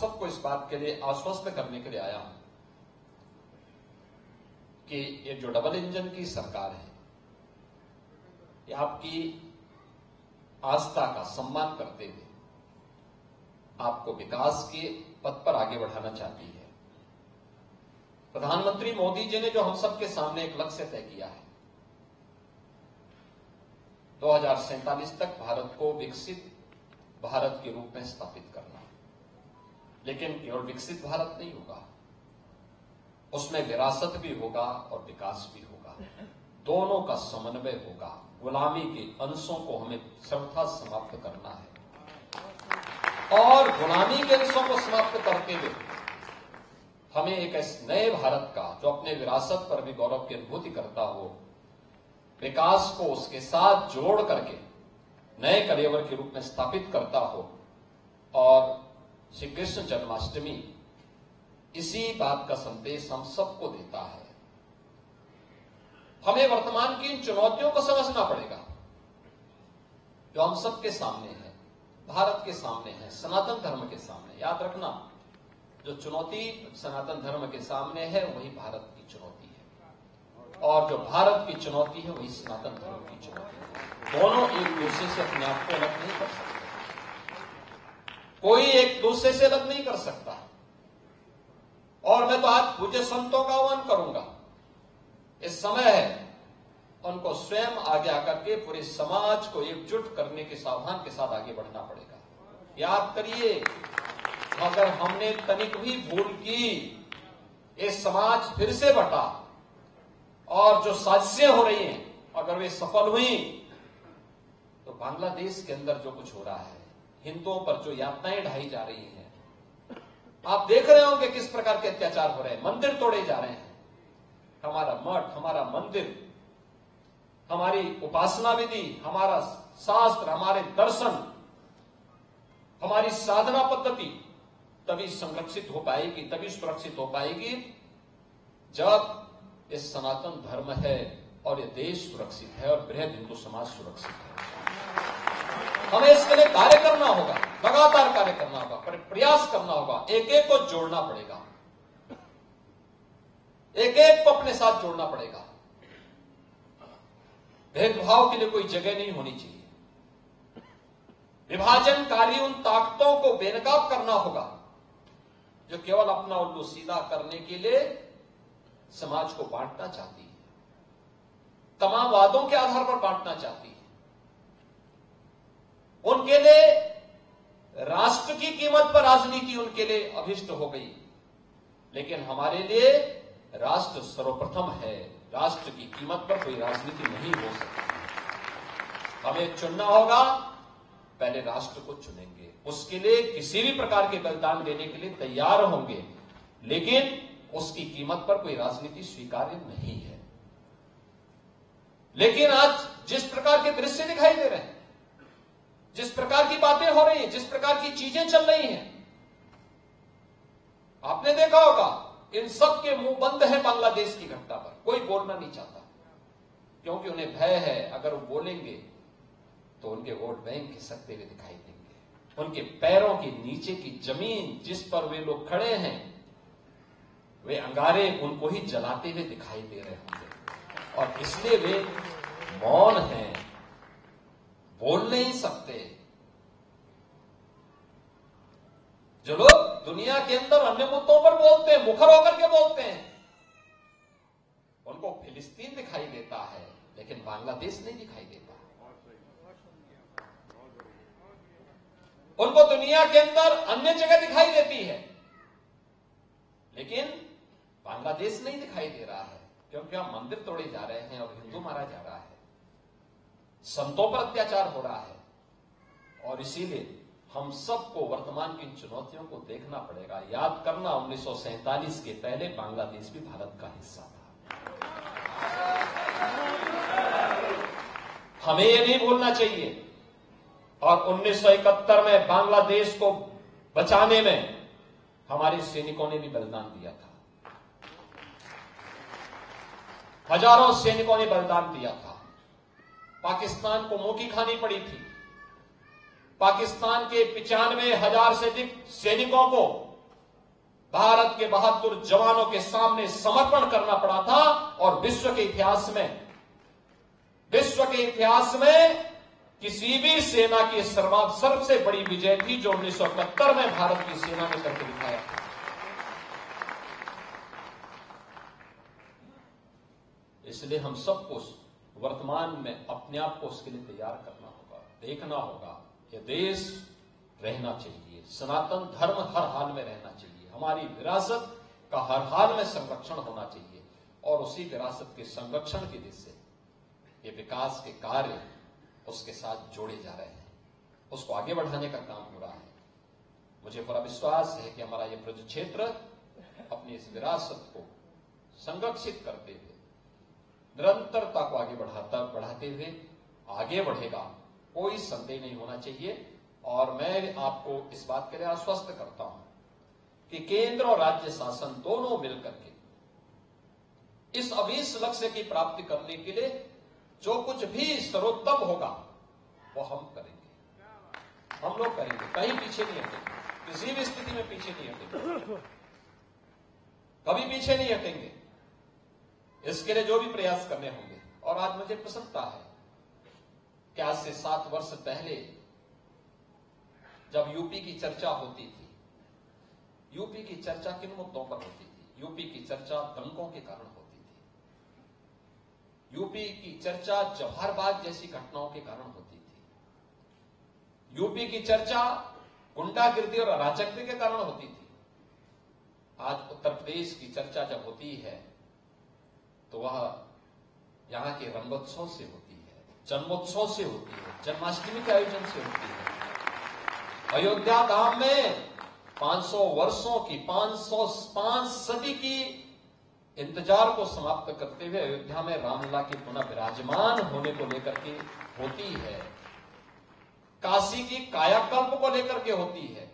सबको इस बात के लिए आश्वस्त करने के लिए आया हूँ कि ये जो डबल इंजन की सरकार है, ये आपकी आस्था का सम्मान करते हुए आपको विकास के पथ पर आगे बढ़ाना चाहती है। प्रधानमंत्री मोदी जी ने जो हम सबके सामने एक लक्ष्य तय किया है, दो तक भारत को विकसित भारत के रूप में स्थापित करना। लेकिन केवल विकसित भारत नहीं होगा। उसमें विरासत भी होगा और विकास भी होगा। दोनों का समन्वय होगा। गुलामी के अंशों को हमें सर्वथा समाप्त करना है। और गुलामी के अंशों को समाप्त करते हुए हमें एक ऐसे नए भारत का, जो अपने विरासत पर भी गौरव की अनुभूति करता हो, विकास को उसके साथ जोड़ करके नए कलेवर के रूप में स्थापित करता हो और श्री कृष्ण जन्माष्टमी इसी बात का संदेश हम सबको देता है। हमें वर्तमान की इन चुनौतियों को समझना पड़ेगा। जो हम सबके सामने है, भारत के सामने है, सनातन धर्म के सामने, याद रखना, जो चुनौती सनातन धर्म के सामने है, वही भारत की चुनौती है। और जो भारत की चुनौती है, वही सनातन धर्म की चुनौती है। दोनों एक दूसरे से अपने आप को अलग नहीं कर सकते। कोई एक दूसरे से अलग नहीं कर सकता। और मैं तो आज पूज्य संतों का आह्वान करूँगा। इस समय है उनको स्वयं आगे आकर के पूरे समाज को एकजुट करने के सावधान के साथ आगे बढ़ना पड़ेगा। याद करिए अगर हमने तनिक भी भूल की, ये समाज फिर से बटा। और जो साजिशें हो रही हैं, अगर वे सफल हुई तो बांग्लादेश के अंदर जो कुछ हो रहा है हिंदुओं पर जो यातनाएँ ढाई जा रही हैं। आप देख रहे होंगे किस प्रकार के अत्याचार हो रहे हैं। मंदिर तोड़े जा रहे हैं। हमारा मठ, हमारा मंदिर, हमारी उपासना विधि, हमारा शास्त्र, हमारे दर्शन, हमारी साधना पद्धति तभी संरक्षित हो पाएगी, तभी सुरक्षित हो पाएगी जब ये सनातन धर्म है और ये देश सुरक्षित है और बृहद हिंदू समाज सुरक्षित है। हमें इसके लिए कार्य करना होगा, लगातार कार्य करना होगा प्रयास करना होगा। एक एक को जोड़ना पड़ेगा। एक एक को अपने साथ जोड़ना पड़ेगा। भेदभाव के लिए कोई जगह नहीं होनी चाहिए। विभाजनकारी उन ताकतों को बेनकाब करना होगा, जो केवल अपना उल्लू सीधा करने के लिए समाज को बांटना चाहती है। तमाम वादों के आधार पर बांटना चाहती है। उनके लिए राष्ट्र की कीमत पर राजनीति उनके लिए अभिष्ट हो गई। लेकिन हमारे लिए राष्ट्र सर्वप्रथम है। राष्ट्र की कीमत पर कोई राजनीति नहीं हो सकती। हमें चुनना होगा, पहले राष्ट्र को चुनेंगे। उसके लिए किसी भी प्रकार के बलिदान देने के लिए तैयार होंगे, लेकिन उसकी कीमत पर कोई राजनीति स्वीकार्य नहीं है। लेकिन आज जिस प्रकार के दृश्य दिखाई दे रहे हैं जिस प्रकार की बातें हो रही हैं, जिस प्रकार की चीज़ें चल रही हैं। आपने देखा होगा, इन सब के मुँह बंद है बांग्लादेश की घटना पर। कोई बोलना नहीं चाहता। क्योंकि उन्हें भय है, अगर वो बोलेंगे तो उनके वोट बैंक खिसकते हुए दिखाई देंगे। उनके पैरों के नीचे की ज़मीन जिस पर वे लोग खड़े हैं, वे अंगारे उनको ही जलाते हुए दिखाई दे रहे होंगे। और इसलिए वे मौन हैं। बोल नहीं सकते। जो लोग दुनिया के अंदर अन्य मुद्दों पर बोलते हैं, मुखर होकर के बोलते हैं, उनको फिलिस्तीन दिखाई देता है, लेकिन बांग्लादेश नहीं दिखाई देता उनको दुनिया के अंदर अन्य जगह दिखाई देती है, लेकिन बांग्लादेश नहीं दिखाई दे रहा है, क्योंकि हम मंदिर तोड़े जा रहे हैं और हिंदू मारा जा रहा है। संतों पर अत्याचार हो रहा है। और इसीलिए हम सबको वर्तमान की चुनौतियों को देखना पड़ेगा। याद करना, उन्नीस सौ सैंतालीस के पहले बांग्लादेश भी भारत का हिस्सा था। हमें यह नहीं भूलना चाहिए। और 1971 में बांग्लादेश को बचाने में हमारे सैनिकों ने भी बलिदान दिया था। हज़ारों सैनिकों ने बलिदान दिया था। पाकिस्तान को मुँह की खानी पड़ी थी। पाकिस्तान के पिचानवे हज़ार से अधिक सैनिकों को भारत के बहादुर जवानों के सामने समर्पण करना पड़ा था और विश्व के इतिहास में, विश्व के इतिहास में किसी भी सेना की सर्वाध सबसे बड़ी विजय थी जो उन्नीस सौ इकहत्तर में भारत की सेना ने करके दिखाया इसलिए हम सबको वर्तमान में अपने आप को उसके लिए तैयार करना होगा, देखना होगा कि देश रहना चाहिए, सनातन धर्म हर हाल में रहना चाहिए, हमारी विरासत का हर हाल में संरक्षण होना चाहिए और उसी विरासत के संरक्षण की दिशा से ये विकास के कार्य उसके साथ जोड़े जा रहे हैं। उसको आगे बढ़ाने का काम हो रहा है। मुझे पूरा विश्वास है कि हमारा ये ब्रज क्षेत्र अपनी इस विरासत को संरक्षित करते हुए निरंतरता को आगे बढ़ाता, बढ़ाते हुए आगे बढ़ेगा, कोई संदेह नहीं होना चाहिए। और मैं आपको इस बात के लिए आश्वस्त करता हूँ कि केंद्र और राज्य शासन दोनों मिलकर के इस अवीस लक्ष्य की प्राप्ति करने के लिए जो कुछ भी सर्वोत्तम होगा, वो हम करेंगे। हम लोग करेंगे। कहीं पीछे नहीं हटेंगे। किसी भी स्थिति में पीछे नहीं हटेंगे। कभी पीछे नहीं हटेंगे। इसके लिए जो भी प्रयास करने होंगे। और आज मुझे प्रसन्नता है कि आज से सात वर्ष पहले जब यूपी की चर्चा होती थी, यूपी की चर्चा किन मुद्दों पर होती थी? यूपी की चर्चा दंगों के कारण होती थी। यूपी की चर्चा जवाहरबाग जैसी घटनाओं के कारण होती थी। यूपी की चर्चा गुंडागिर्दी और अराजकता के कारण होती थी। आज उत्तर प्रदेश की चर्चा जब होती है तो वह यहाँ के रंगोत्सव से होती है, जन्मोत्सव से होती है, जन्माष्टमी के आयोजन से होती है। अयोध्या धाम में 500 वर्षों की 505 सदी की इंतज़ार को समाप्त करते हुए अयोध्या में रामलला के पुनः विराजमान होने को लेकर के होती है। काशी की कायाकल्प को लेकर के होती है।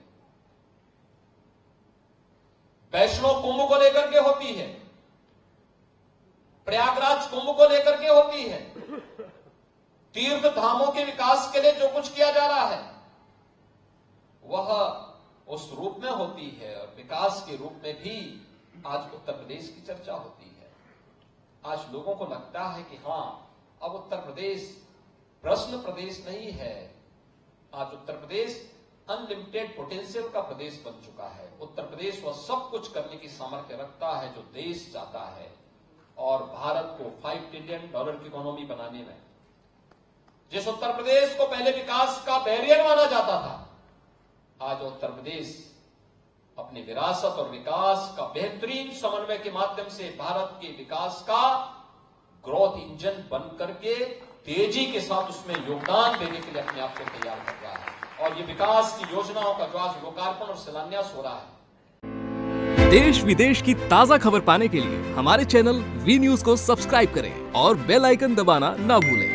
वैष्णव कुंभ को लेकर के होती है। प्रयागराज कुंभ को लेकर के होती है। तीर्थ धामों के विकास के लिए जो कुछ किया जा रहा है, वह उस रूप में होती है और विकास के रूप में भी आज उत्तर प्रदेश की चर्चा होती है। आज लोगों को लगता है कि हाँ, अब उत्तर प्रदेश प्रश्न प्रदेश नहीं है। आज उत्तर प्रदेश अनलिमिटेड पोटेंशियल का प्रदेश बन चुका है। उत्तर प्रदेश वह सब कुछ करने की सामर्थ्य रखता है जो देश चाहता है। और भारत को फाइव ट्रिलियन डॉलर की इकोनॉमी बनाने में। जिस उत्तर प्रदेश को पहले विकास का बैरियर माना जाता था, आज उत्तर प्रदेश अपनी विरासत और विकास का बेहतरीन समन्वय के माध्यम से भारत के विकास का ग्रोथ इंजन बन करके तेज़ी के साथ उसमें योगदान देने के लिए अपने आप को तैयार कर रहा है। और ये विकास की योजनाओं का जो आज लोकार्पण और शिलान्यास हो रहा है देश विदेश की ताज़ा खबर पाने के लिए हमारे चैनल वी न्यूज़ को सब्सक्राइब करें और बेल आइकन दबाना ना भूलें।